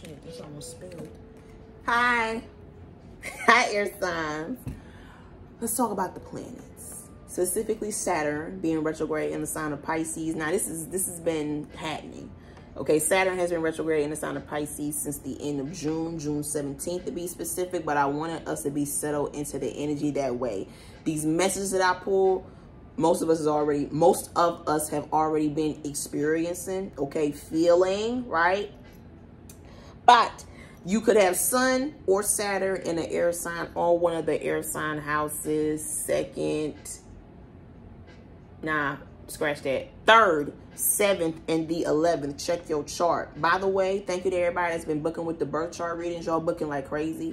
Shit, this almost spilled. Hi. Hi, air signs. Let's talk about the planets. Specifically Saturn being retrograde in the sign of Pisces. Now, this is this has been happening. Okay, Saturn has been retrograde in the sign of Pisces since the end of June, June 17th to be specific, but I wanted us to be settled into the energy that way. These messages that I pull, most of us is already, most of us have already been experiencing, okay, feeling, right? But you could have Sun or Saturn in an air sign on one of the air sign houses, second, nah, scratch that, third, seventh, and the 11th. Check your chart. By the way, thank you to everybody that's been booking with the birth chart readings. Y'all booking like crazy.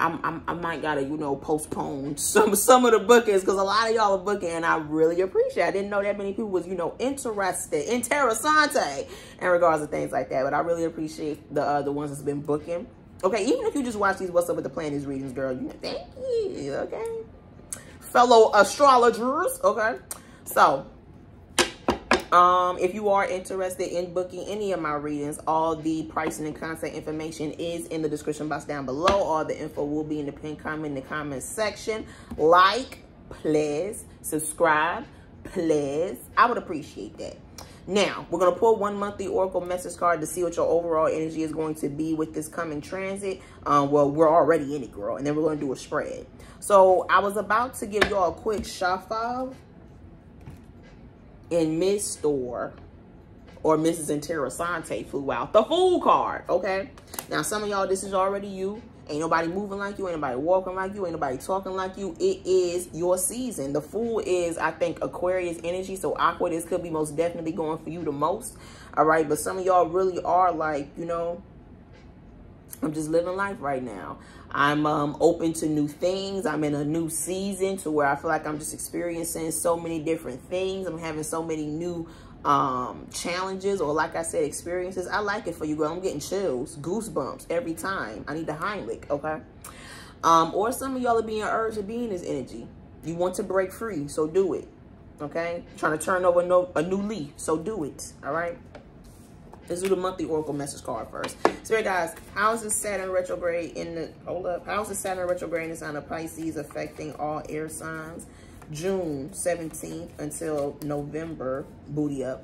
I'm, I'm, i might gotta, you know, postpone some some of the bookings because a lot of y'all are booking and I really appreciate it. I didn't know that many people was, you know, interested, interessante in regards to things like that. But I really appreciate the uh, the ones that's been booking. Okay, even if you just watch these What's Up with the Planets readings, girl, you know, thank you, okay? Fellow astrologers, okay? So, um, if you are interested in booking any of my readings, all the pricing and contact information is in the description box down below. All the info will be in the pinned comment in the comment section. Like, please. Subscribe, please. I would appreciate that. Now, we're going to pull one monthly Oracle message card to see what your overall energy is going to be with this coming transit. Um, well, we're already in it, girl. And then we're going to do a spread. So, I was about to give y'all a quick shuffle in Miss Store or Mrs. Interessante flew out the Fool card, okay? Now, some of y'all, this is already you. Ain't nobody moving like you. Ain't nobody walking like you. Ain't nobody talking like you. It is your season. The Fool is, I think, Aquarius energy. So, Aqua, could be most definitely going for you the most. All right? But some of y'all really are like, you know, I'm just living life right now. I'm um, open to new things. I'm in a new season to where I feel like I'm just experiencing so many different things. I'm having so many new um, challenges or like I said, experiences. I like it for you, girl. I'm getting chills, goosebumps every time. I need the Heimlich, okay? Um, or some of y'all are being urged to be in this energy. You want to break free, so do it, okay? Trying to turn over no, a new leaf, so do it, all right? Let's do the monthly Oracle message card first. So guys, how is the Saturn retrograde in the, hold up, how is the Saturn retrograde in the sign of Pisces affecting all air signs? June 17th until November, booty up,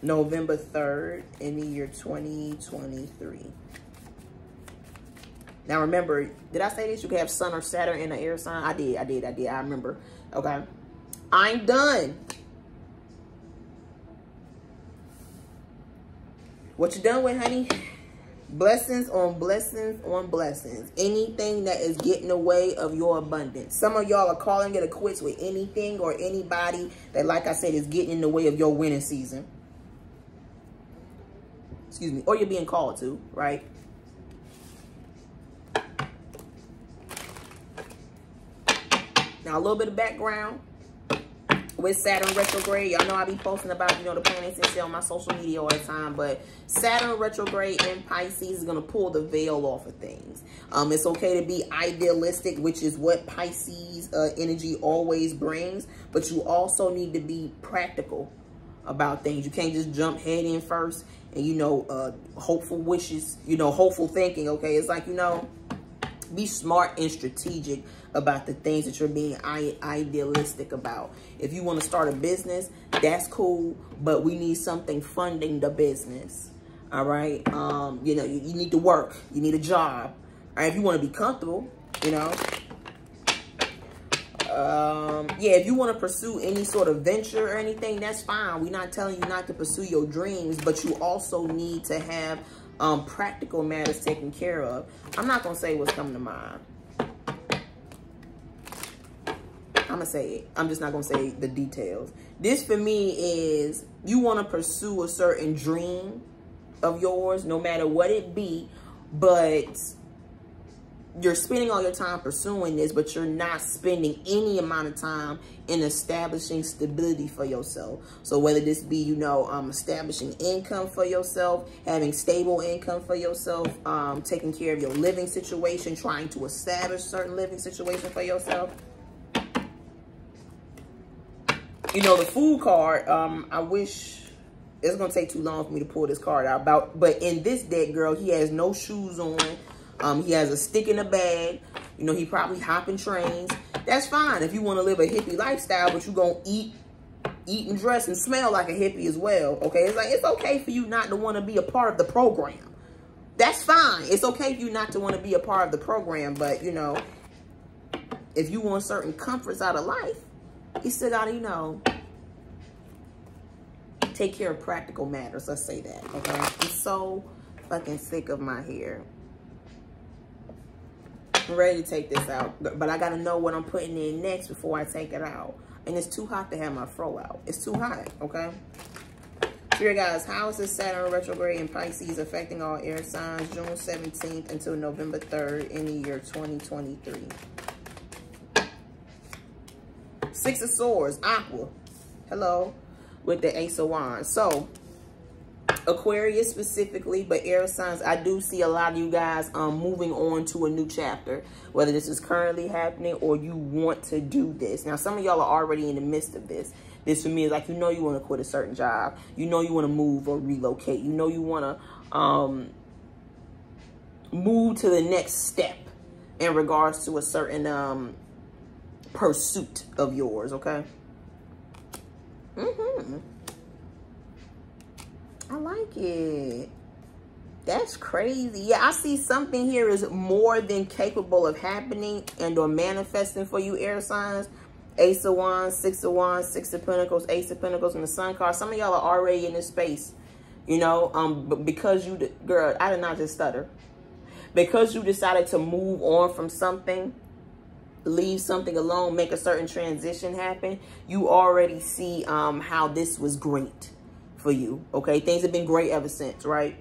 November 3rd in the year 2023. Now remember, did I say this? You can have Sun or Saturn in an air sign. I did, I did, I did. I remember. Okay. I'm done. What you done with, honey? Blessings on blessings on blessings. Anything that is getting away of your abundance. Some of y'all are calling it a quits with anything or anybody that, like I said, is getting in the way of your winning season. Excuse me. Or you're being called to, right? Now, a little bit of background with Saturn retrograde. Y'all know I be posting about, you know, the planets and shit on my social media all the time. But Saturn retrograde in Pisces is going to pull the veil off of things. Um, It's okay to be idealistic, which is what Pisces uh, energy always brings. But you also need to be practical about things. You can't just jump head in first and, you know, uh, hopeful wishes, you know, hopeful thinking, okay? It's like, you know, be smart and strategic about the things that you're being idealistic about. If you want to start a business, that's cool, but we need something funding the business. All right. Um, you know, you, you need to work. You need a job. All right. If you want to be comfortable, you know. Um, yeah, if you want to pursue any sort of venture or anything, that's fine. We're not telling you not to pursue your dreams, but you also need to have um, practical matters taken care of. I'm not going to say what's coming to mind. I'm going to say it. I'm just not going to say the details. This for me is you want to pursue a certain dream of yours, no matter what it be, but you're spending all your time pursuing this, but you're not spending any amount of time in establishing stability for yourself. So whether this be, you know, um, establishing income for yourself, having stable income for yourself, um, taking care of your living situation, trying to establish certain living situation for yourself, you know, the Fool card, um, I wish it's gonna take too long for me to pull this card out. About but in this deck, girl, he has no shoes on. Um, he has a stick in a bag. You know, he probably hopping trains. That's fine if you want to live a hippie lifestyle, but you're gonna eat, eat and dress and smell like a hippie as well. Okay, it's like it's okay for you not to want to be a part of the program. That's fine. It's okay for you not to want to be a part of the program, but you know, if you want certain comforts out of life, you still gotta, you know, take care of practical matters. Let's say that, okay? I'm so fucking sick of my hair. I'm ready to take this out, but I gotta know what I'm putting in next before I take it out. And it's too hot to have my fro out. It's too hot, okay? Here, guys, how is this Saturn retrograde in Pisces affecting all air signs June 17th until November 3rd in the year 2023? Six of Swords, Aqua. Hello. With the Ace of Wands. So, Aquarius specifically, but air signs, I do see a lot of you guys um, moving on to a new chapter. Whether this is currently happening or you want to do this. Now, some of y'all are already in the midst of this. This for me is like, you know you want to quit a certain job. You know you want to move or relocate. You know you want to um, move to the next step in regards to a certain um, pursuit of yours, okay? Mm-hmm. I like it. That's crazy. Yeah, I see something here is more than capable of happening and or manifesting for you air signs. Ace of Wands, Six of Wands, Six of Pentacles, Ace of Pentacles, and the Sun card. Some of y'all are already in this space. You know, um, but because you, girl, I did not just stutter. Because you decided to move on from something, leave something alone, make a certain transition happen, you already see um, how this was great for you, okay? Things have been great ever since, right?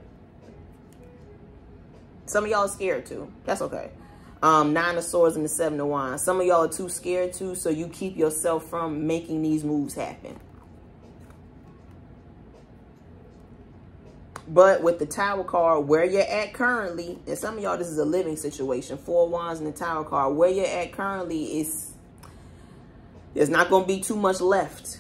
Some of y'all are scared too. That's okay. Um, Nine of Swords and the Seven of Wands. Some of y'all are too scared too, so you keep yourself from making these moves happen. But with the Tower card, where you're at currently, and some of y'all, this is a living situation. Four Wands and the Tower card. Where you're at currently is, there's not going to be too much left.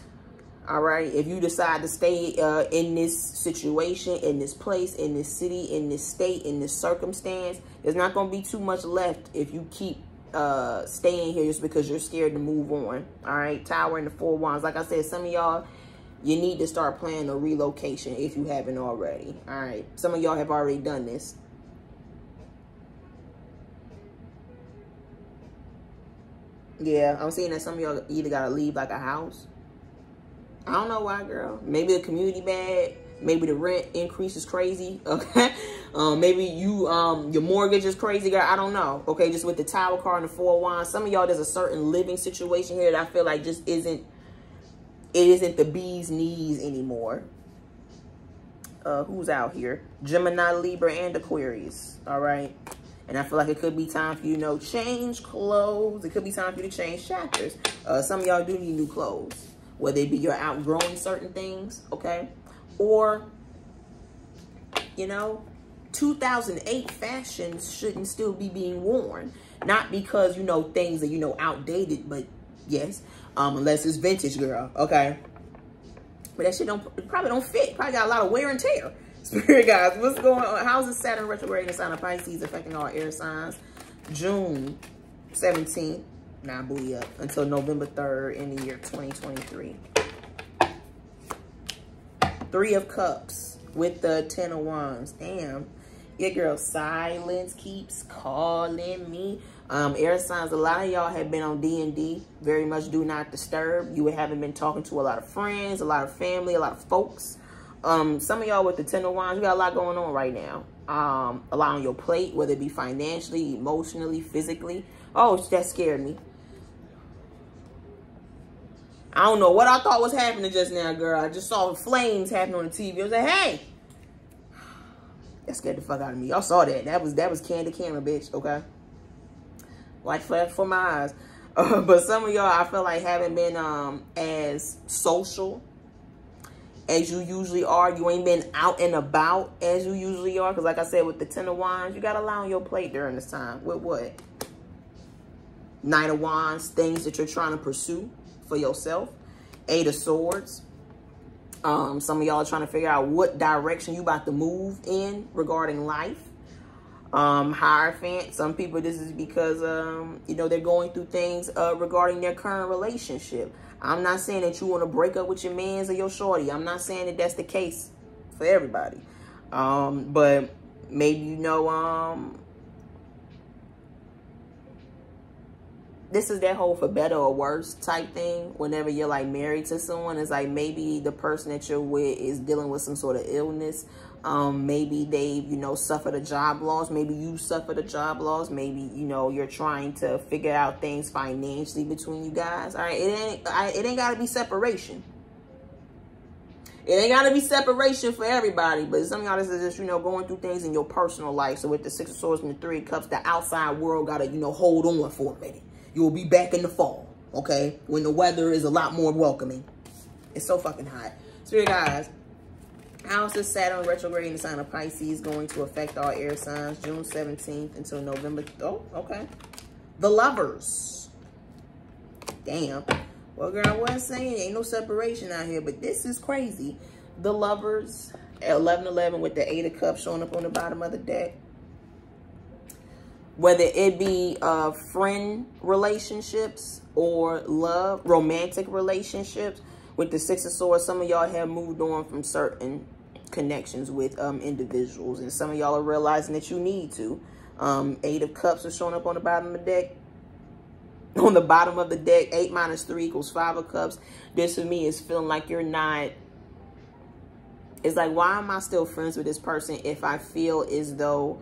All right. If you decide to stay uh, in this situation, in this place, in this city, in this state, in this circumstance, there's not going to be too much left if you keep uh, staying here just because you're scared to move on. All right. Tower and the Four Wands. Like I said, some of y'all you need to start planning a relocation if you haven't already. All right. Some of y'all have already done this. Yeah, I'm seeing that some of y'all either got to leave like a house. I don't know why, girl. Maybe the community bad. Maybe the rent increase is crazy. Okay. Um, maybe you um your mortgage is crazy, girl. I don't know. Okay, just with the tower card and the four wands. Some of y'all there's a certain living situation here that I feel like just isn't it isn't the bee's knees anymore. Uh, who's out here? Gemini, Libra, and Aquarius. All right. And I feel like it could be time for you, you know, change clothes. It could be time for you to change chapters. Uh, some of y'all do need new clothes. Whether it be you're outgrowing certain things, okay? Or, you know, 2008 fashions shouldn't still be being worn. Not because, you know, things are, you know, outdated, but yes, um, unless it's vintage, girl. Okay. But that shit don't probably don't fit. Probably got a lot of wear and tear. Spirit guys, what's going on? How's the Saturn retrograde in sign of Pisces affecting all air signs? June 17th, now booty up, until November 3rd in the year 2023. Three of Cups with the Ten of Wands. Damn. Your girl Silence keeps calling me. Um, air signs, a lot of y'all have been on D&D, very much do not disturb. You haven't been talking to a lot of friends, a lot of family, a lot of folks. Um, some of y'all with the Ten of Wands, you got a lot going on right now. Um, a lot on your plate, whether it be financially, emotionally, physically. Oh, that scared me. I don't know what I thought was happening just now, girl. I just saw flames happening on the TV. I was like, hey. That scared the fuck out of me. Y'all saw that. That was that was candy camera, bitch, okay? like flash for my eyes. Uh, but some of y'all, I feel like haven't been um, as social as you usually are. You ain't been out and about as you usually are. Because like I said, with the Ten of Wands, you got to lot on your plate during this time. With what? Knight of Wands, things that you're trying to pursue for yourself. Eight of Swords. Um, some of y'all are trying to figure out what direction you about to move in regarding life. Um, Hierophant, some people, this is because, um, you know, they're going through things uh, regarding their current relationship. I'm not saying that you want to break up with your mans or your shorty. I'm not saying that that's the case for everybody. Um, but maybe, you know, um, this is that whole for better or worse type thing. Whenever you're like married to someone, it's like maybe the person that you're with is dealing with some sort of illness. Um, maybe they've, you know, suffered a job loss. Maybe you suffered a job loss. Maybe, you know, you're trying to figure out things financially between you guys. All right. It ain't, I, it ain't got to be separation. It ain't got to be separation for everybody, but some of y'all, is just, you know, going through things in your personal life. So with the Six of Swords and the Three of Cups, the outside world got to, you know, hold on for a minute. You'll be back in the fall, okay? When the weather is a lot more welcoming. It's so fucking hot. So, you guys, is this Saturn retrograde in the sign of Pisces going to affect all air signs June 17th until November? Oh, okay. The lovers. Damn. Well, girl, I wasn't saying ain't no separation out here, but this is crazy. The lovers, 11-11 with the Eight of Cups showing up on the bottom of the deck whether it be uh, friend relationships or love, romantic relationships. With the Six of Swords, some of y'all have moved on from certain connections with um, individuals. And some of y'all are realizing that you need to. Um, eight of Cups are showing up on the bottom of the deck. On the bottom of the deck, eight minus three equals five of Cups. This for me is feeling like you're not... It's like, why am I still friends with this person if I feel as though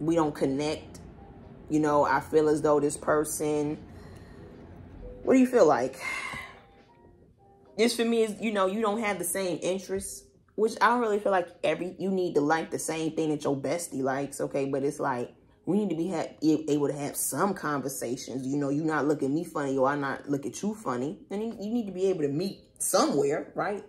we don't connect. You know, I feel as though this person, what do you feel like? This for me is, you know, you don't have the same interests, which I don't really feel like every, you need to like the same thing that your bestie likes, okay? But it's like, we need to be able to have some conversations. You know, you're not looking me funny or I'm not look at you funny. And you need to be able to meet somewhere, right?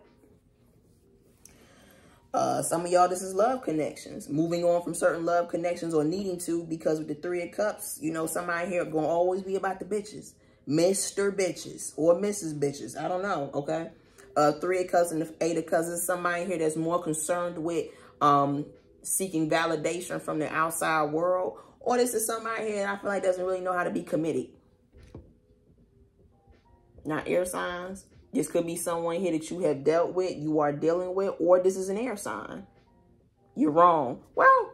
Uh, some of y'all, this is love connections. Moving on from certain love connections or needing to because with the three of cups, you know, somebody here going to always be about the bitches. Mr. Bitches or Mrs. Bitches. I don't know, okay? Uh, three of cups and the eight of cups is somebody here that's more concerned with um, seeking validation from the outside world. Or this is somebody here that I feel like doesn't really know how to be committed. Not air signs. This could be someone here that you have dealt with, you are dealing with, or this is an air sign. You're wrong. Well,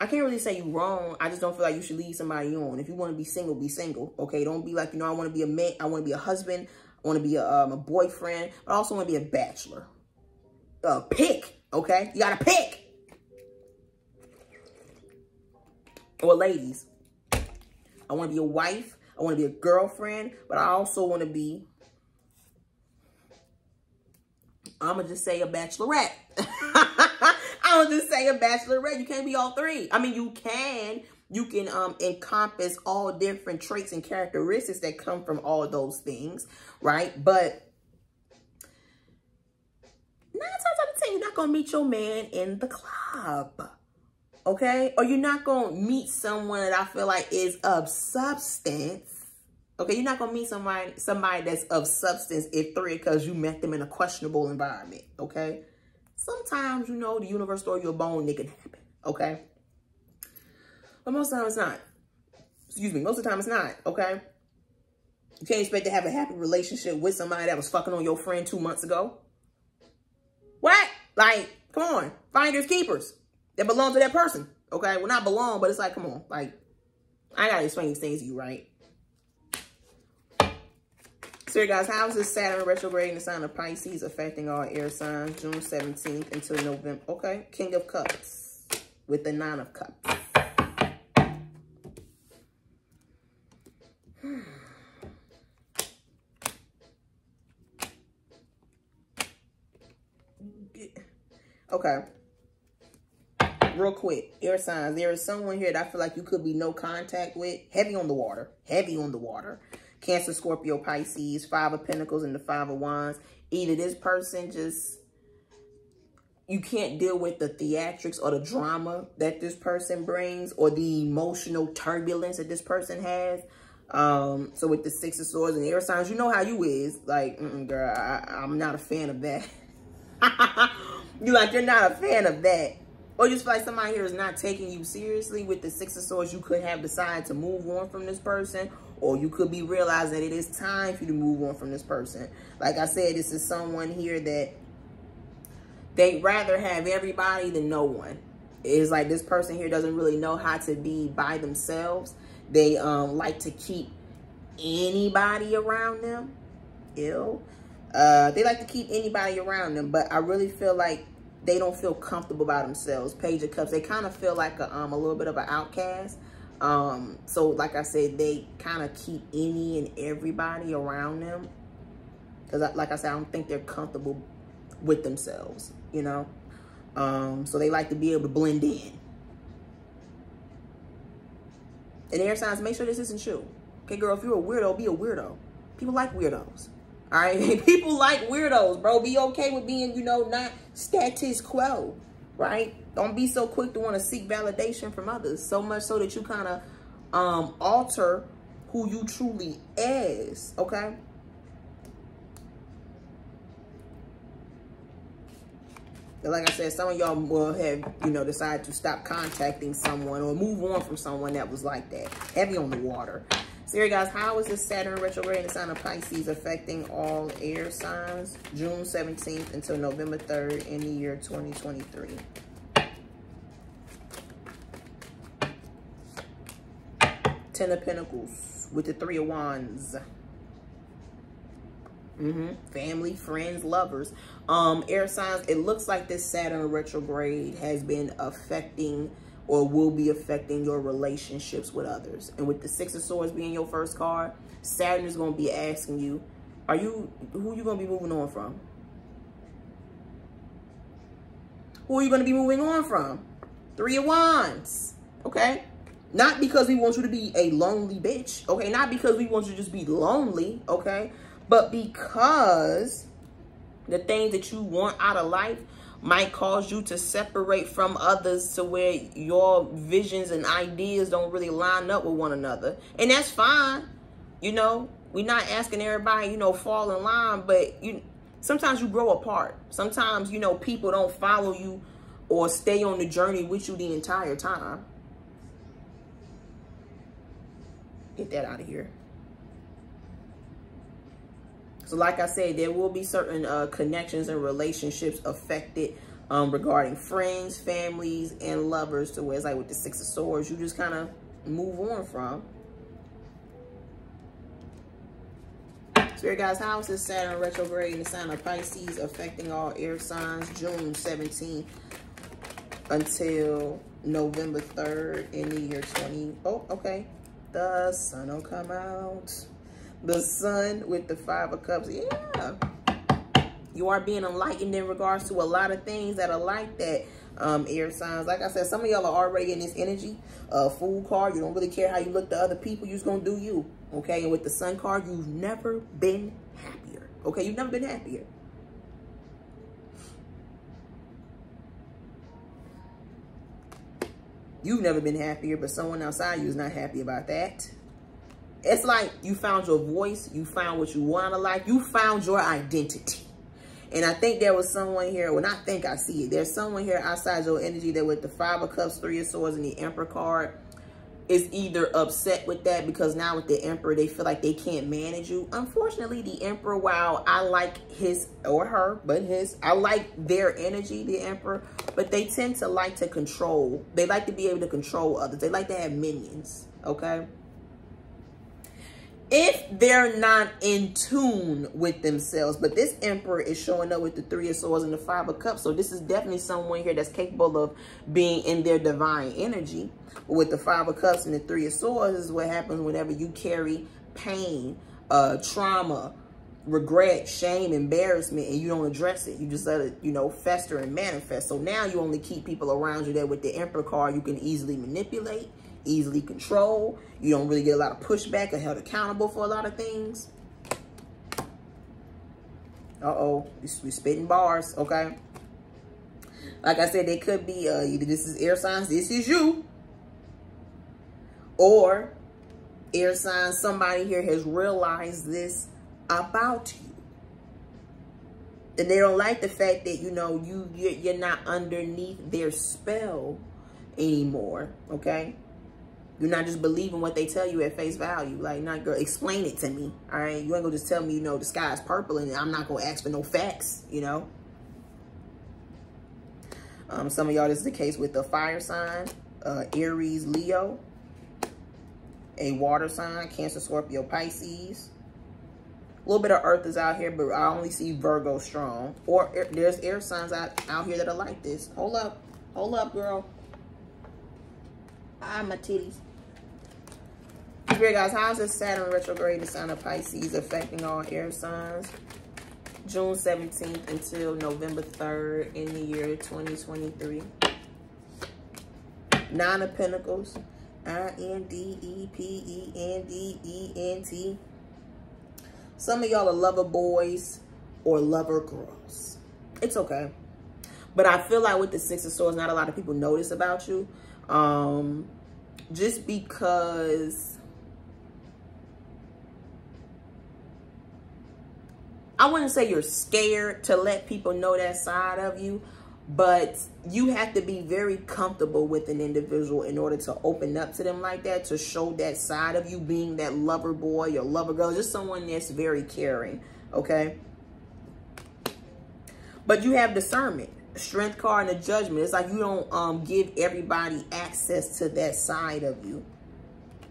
I can't really say you're wrong. I just don't feel like you should leave somebody on. If you want to be single, be single. Okay, don't be like, you know, I want to be a man. I want to be a husband. I want to be a, um, a boyfriend. But I also want to be a bachelor. Uh, pick, okay? You got to pick. Or ladies, I want to be a wife. I want to be a girlfriend. But I also want to be I'm going to just say a bachelorette. I'm going to just say a bachelorette. You can't be all three. I mean, you can. You can um, encompass all different traits and characteristics that come from all those things, right? But nine times out of ten, you're not to meet your man in the club, okay? Or you're not to meet someone that I feel like is of substance Okay, you're not gonna meet somebody somebody that's of substance if three because you met them in a questionable environment. Okay, sometimes you know the universe throw you a bone, it can happen. Okay, but most of the time it's not. Excuse me, most of the time it's not. Okay, you can't expect to have a happy relationship with somebody that was fucking on your friend two months ago. What? Like, come on, finders keepers that belong to that person. Okay, well not belong, but it's like, come on, like I gotta explain these things to you, right? So guys, how is this Saturn retrograde in the sign of Pisces affecting all air signs June 17th until November? Okay, King of Cups with the Nine of Cups. Okay. Real quick, air signs. There is someone here that I feel like you could be no contact with. Heavy on the water. Heavy on the water. Cancer, Scorpio, Pisces, Five of Pentacles, and the Five of Wands. Either this person just, you can't deal with the theatrics or the drama that this person brings or the emotional turbulence that this person has. Um, so with the Six of Swords and the air signs, you know how you is. Like, mm -mm, girl, I, I'm not a fan of that. you like, you're not a fan of that. Or just like somebody here is not taking you seriously with the Six of Swords, you could have decided to move on from this person. Or you could be realizing that it is time for you to move on from this person. Like I said, this is someone here that they'd rather have everybody than no one. It's like this person here doesn't really know how to be by themselves. They um, like to keep anybody around them. Ill. Uh, they like to keep anybody around them, but I really feel like they don't feel comfortable by themselves. Page of Cups, they kind of feel like a, um, a little bit of an outcast. Um, so like I said, they kind of keep any and everybody around them. Because like I said, I don't think they're comfortable with themselves, you know. Um, so they like to be able to blend in. And air signs, make sure this isn't you. Okay, girl, if you're a weirdo, be a weirdo. People like weirdos. All right, people like weirdos, bro. Be okay with being, you know, not status quo, right? Don't be so quick to want to seek validation from others. So much so that you kind of um, alter who you truly is, okay? like I said, some of y'all will have, you know, decided to stop contacting someone or move on from someone that was like that. Heavy on the water. So here, guys, how is this Saturn retrograde in the sign of Pisces affecting all air signs? June 17th until November 3rd in the year 2023. Ten of Pentacles with the Three of Wands. Mm -hmm. Family, friends, lovers. Um, air signs, it looks like this Saturn retrograde has been affecting or will be affecting your relationships with others. And with the Six of Swords being your first card, Saturn is going to be asking you, are you, who you going to be moving on from? Who are you going to be moving on from? Three of Wands, okay? Not because we want you to be a lonely bitch, okay? Not because we want you to just be lonely, okay? But because the things that you want out of life might cause you to separate from others to where your visions and ideas don't really line up with one another. And that's fine. You know, we're not asking everybody, you know, fall in line, but you sometimes you grow apart. Sometimes, you know, people don't follow you or stay on the journey with you the entire time. Get that out of here. So like I said, there will be certain uh, connections and relationships affected um, regarding friends, families, and lovers to where it's like with the Six of Swords, you just kind of move on from. Spirit guys, how is this Saturn retrograde in the sign of Pisces affecting all air signs June 17th until November 3rd in the year 20. Oh, okay. The sun will come out the sun with the five of cups. Yeah. You are being enlightened in regards to a lot of things that are like that, um, air signs. Like I said, some of y'all are already in this energy. Uh, fool card, you don't really care how you look to other people. You're just going to do you. Okay. And with the sun card, you've never been happier. Okay. You've never been happier. You've never been happier, but someone outside you is not happy about that. It's like you found your voice. You found what you want to like. You found your identity. And I think there was someone here, well, not think, I see it. There's someone here outside your energy that with the Five of Cups, Three of Swords, and the Emperor card is either upset with that because now with the Emperor, they feel like they can't manage you. Unfortunately, the Emperor, while I like his or her, but his, I like their energy, the Emperor, but they tend to like to control. They like to be able to control others. They like to have minions, okay? If they're not in tune with themselves. But this emperor is showing up with the three of swords and the five of cups. So this is definitely someone here that's capable of being in their divine energy. With the five of cups and the three of swords is what happens whenever you carry pain, uh, trauma, regret, shame, embarrassment, and you don't address it. You just let it, you know, fester and manifest. So now you only keep people around you that with the emperor card you can easily manipulate easily control. You don't really get a lot of pushback or held accountable for a lot of things. Uh-oh, we're spitting bars, okay? Like I said, they could be, uh, either this is air signs, this is you. Or Air signs, somebody here has realized this about you. And they don't like the fact that, you know, you, you're not underneath their spell anymore, okay? You're not just believing what they tell you at face value. Like, not girl, explain it to me. All right. You ain't gonna just tell me, you know, the sky is purple and I'm not gonna ask for no facts, you know. Um, some of y'all, this is the case with the fire sign, uh, Aries, Leo, a water sign, Cancer, Scorpio, Pisces. A little bit of earth is out here, but I only see Virgo strong. Or there's air signs out, out here that are like this. Hold up. Hold up, girl. Ah, my titties. Spirit guys, how's this Saturn retrograde the sign of Pisces affecting all air signs? June 17th until November 3rd in the year 2023. Nine of Pentacles. I-N-D-E-P-E-N-D-E-N-T. Some of y'all are lover boys or lover girls. It's okay. But I feel like with the Six of Swords, not a lot of people notice about you. Um, just because I wouldn't say you're scared to let people know that side of you, but you have to be very comfortable with an individual in order to open up to them like that, to show that side of you being that lover boy or lover girl, just someone that's very caring, okay? But you have discernment, strength card and a judgment. It's like you don't um, give everybody access to that side of you.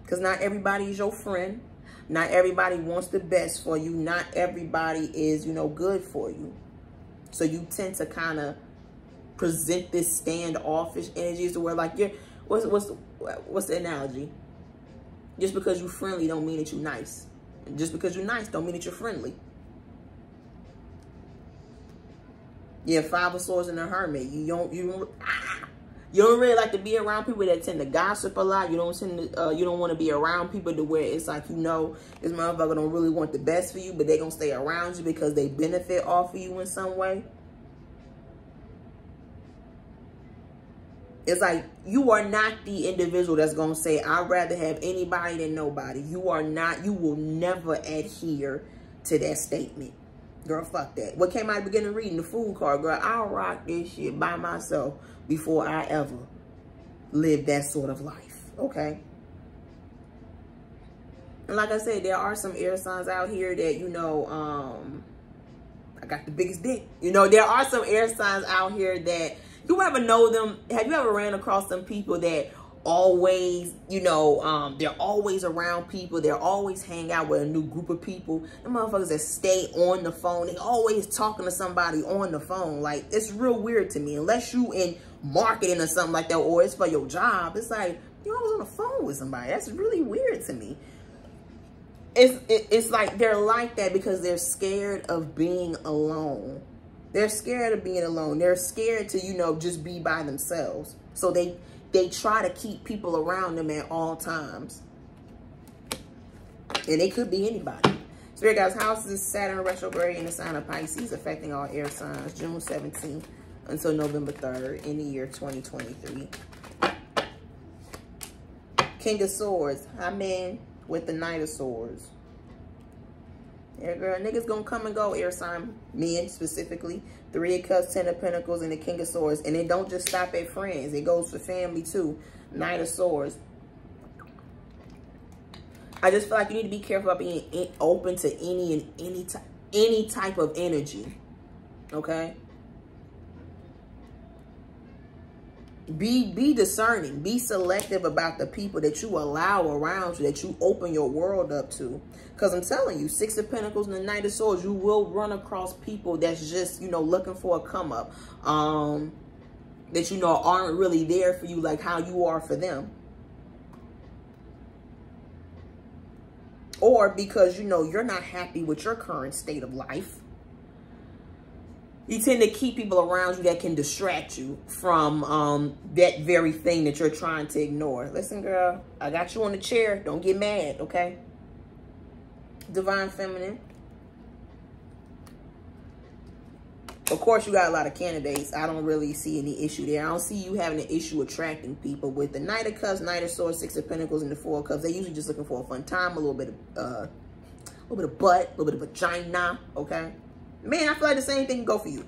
Because not everybody is your friend. Not everybody wants the best for you. Not everybody is, you know, good for you. So you tend to kind of present this standoffish energies to where like you're, what's, what's, what's the analogy? Just because you're friendly don't mean that you're nice. just because you're nice don't mean that you're friendly. Yeah, five of swords and a hermit. You don't, you don't, ah, you don't really like to be around people that tend to gossip a lot. You don't tend to, uh, you don't want to be around people to where it's like, you know, this motherfucker don't really want the best for you, but they going to stay around you because they benefit off of you in some way. It's like you are not the individual that's going to say, I'd rather have anybody than nobody. You are not, you will never adhere to that statement. Girl, fuck that. What came out of the beginning reading? The Fool card, girl. I'll rock this shit by myself before I ever live that sort of life, okay? And like I said, there are some air signs out here that, you know, um, I got the biggest dick. You know, there are some air signs out here that you ever know them. Have you ever ran across some people that always, you know, um, they're always around people. They're always hang out with a new group of people. The motherfuckers that stay on the phone. They always talking to somebody on the phone. Like, it's real weird to me. Unless you in marketing or something like that, or it's for your job. It's like, you're always on the phone with somebody. That's really weird to me. It's, it, it's like they're like that because they're scared of being alone. They're scared of being alone. They're scared to, you know, just be by themselves. So they they try to keep people around them at all times. And it could be anybody. Spirit guys, house is Saturn retrograde in the sign of Pisces, affecting all air signs, June 17th until November 3rd in the year 2023. King of Swords, I'm in with the Knight of Swords. Yeah, girl, niggas gonna come and go, air sign, men specifically. Three of Cups, Ten of Pentacles, and the King of Swords. And it don't just stop at friends. It goes for family too. Knight of Swords. I just feel like you need to be careful about being open to any and any, type, any type of energy. Okay? Be be discerning. Be selective about the people that you allow around you that you open your world up to. Because i'm telling you six of pentacles and the knight of swords you will run across people that's just you know looking for a come up um that you know aren't really there for you like how you are for them. Or because you know you're not happy with your current state of life you tend to keep people around you that can distract you from um, that very thing that you're trying to ignore. Listen, girl, I got you on the chair. Don't get mad, okay? Divine Feminine. Of course, you got a lot of candidates. I don't really see any issue there. I don't see you having an issue attracting people. With the Knight of Cups, Knight of Swords, Six of Pentacles, and the Four of Cups, they're usually just looking for a fun time, a little bit of, uh, a little bit of butt, a little bit of vagina, okay? Man, I feel like the same thing go for you.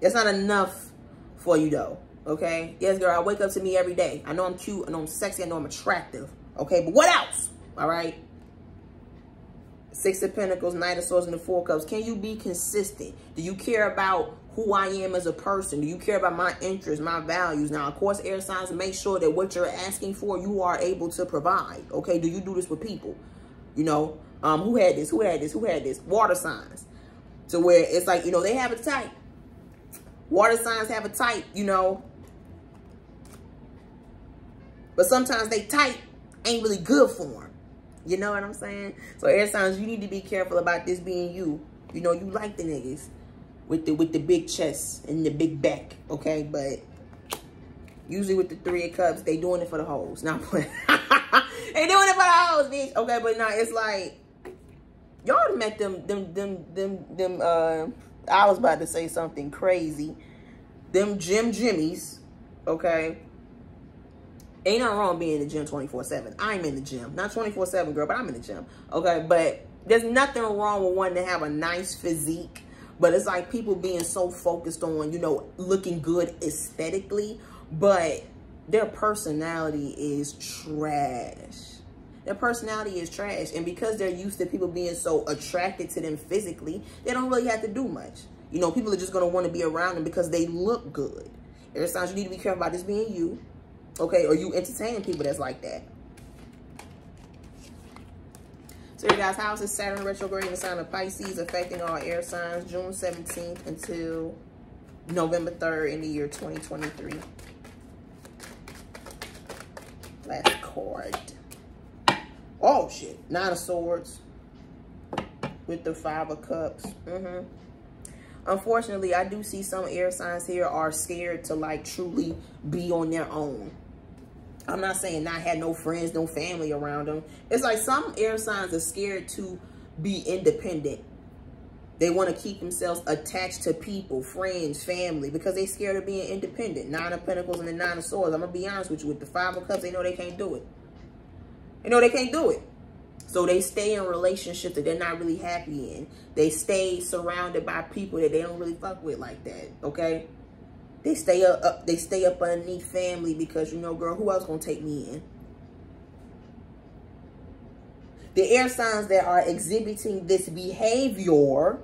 It's not enough for you, though, okay? Yes, girl, I wake up to me every day. I know I'm cute, I know I'm sexy, I know I'm attractive, okay? But what else, all right? Six of Pentacles, Knight of Swords, and the Four Cups. Can you be consistent? Do you care about who I am as a person? Do you care about my interests, my values? Now, of course, air signs, make sure that what you're asking for, you are able to provide. Okay, do you do this with people? You know, um, who had this? Who had this? Who had this? Water signs. To where it's like, you know, they have a type. Water signs have a type, you know. But sometimes they type ain't really good for them. You know what I'm saying? So air signs, you need to be careful about this being you. You know, you like the niggas with the with the big chest and the big back, okay? But usually with the three of cups, they doing it for the hoes. Not for they doing it for the hoes, bitch. Okay, but now it's like y'all met them them them them them uh I was about to say something crazy. Them Jim Jimmies, okay? Ain't nothing wrong being in the gym 24-7. I'm in the gym. Not 24-7, girl, but I'm in the gym. Okay, but there's nothing wrong with wanting to have a nice physique. But it's like people being so focused on, you know, looking good aesthetically. But their personality is trash. Their personality is trash. And because they're used to people being so attracted to them physically, they don't really have to do much. You know, people are just going to want to be around them because they look good. Every time you need to be careful about this being you. Okay, or you entertaining people that's like that. So you guys, how is this Saturn retrograde in the sign of Pisces affecting all air signs June 17th until November 3rd in the year 2023? Last card. Oh, shit. Nine of Swords with the Five of Cups. Mm-hmm. Unfortunately, I do see some air signs here are scared to, like, truly be on their own. I'm not saying not had no friends, no family around them. It's like some air signs are scared to be independent. They want to keep themselves attached to people, friends, family, because they scared of being independent. Nine of Pentacles and the Nine of Swords. I'm going to be honest with you. With the Five of Cups, they know they can't do it. They know they can't do it. So they stay in relationships that they're not really happy in. They stay surrounded by people that they don't really fuck with like that, okay? They stay up, up they stay up underneath family because you know, girl, who else gonna take me in? The air signs that are exhibiting this behavior,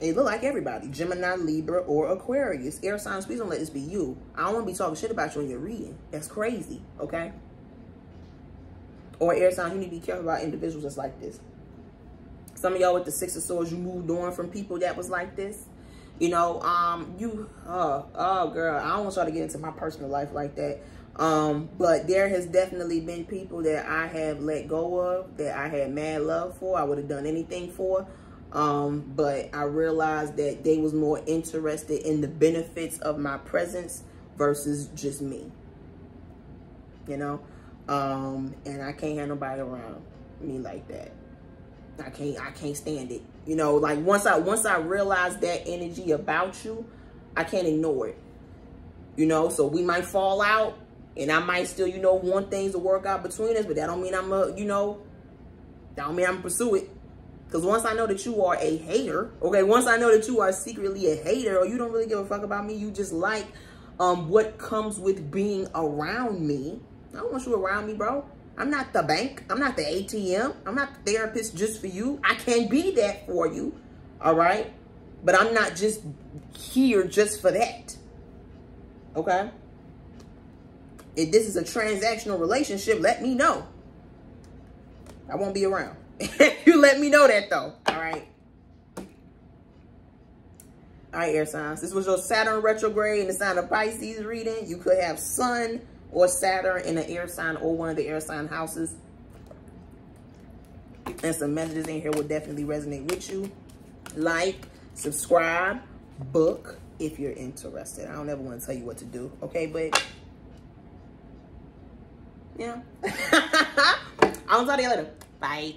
they look like everybody. Gemini, Libra, or Aquarius. Air signs, please don't let this be you. I don't want to be talking shit about you when you're reading. That's crazy, okay? Or air signs, you need to be careful about individuals that's like this. Some of y'all with the Six of Swords, you moved on from people that was like this. You know, um, you, oh, oh, girl, I don't want y'all to get into my personal life like that. Um, but there has definitely been people that I have let go of, that I had mad love for. I would have done anything for. Um, but I realized that they was more interested in the benefits of my presence versus just me. You know? Um, and I can't have nobody around me like that. I can't I can't stand it. You know, like once I once I realize that energy about you, I can't ignore it. You know, so we might fall out and I might still, you know, want things to work out between us, but that don't mean I'm a, you know, that don't mean I'm pursue it. Because once I know that you are a hater, okay, once I know that you are secretly a hater or you don't really give a fuck about me, you just like um, what comes with being around me. I don't want you around me, bro. I'm not the bank. I'm not the ATM. I'm not the therapist just for you. I can be that for you. All right. But I'm not just here just for that. Okay. If this is a transactional relationship, let me know. I won't be around. you let me know that though. All right. All right, air signs. This was your Saturn retrograde in the sign of Pisces reading. You could have Sun, or Saturn in an air sign or one of the air sign houses. And some messages in here will definitely resonate with you. Like, subscribe, book if you're interested. I don't ever want to tell you what to do, okay? But, yeah. I'll talk to you later. Bye.